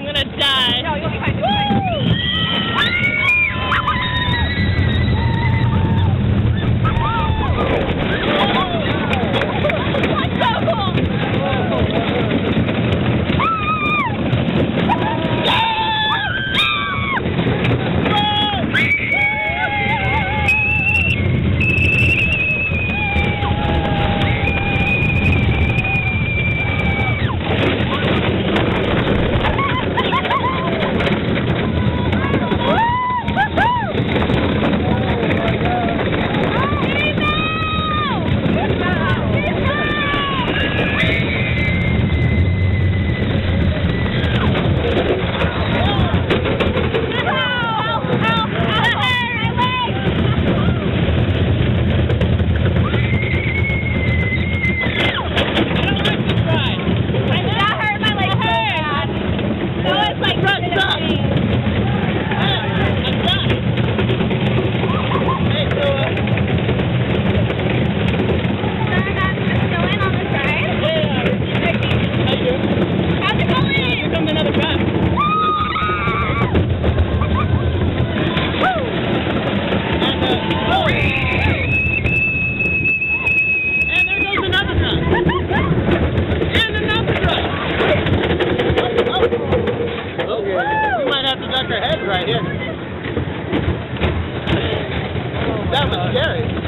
I'm gonna die. No, you'll be fine. Yeah, but scary.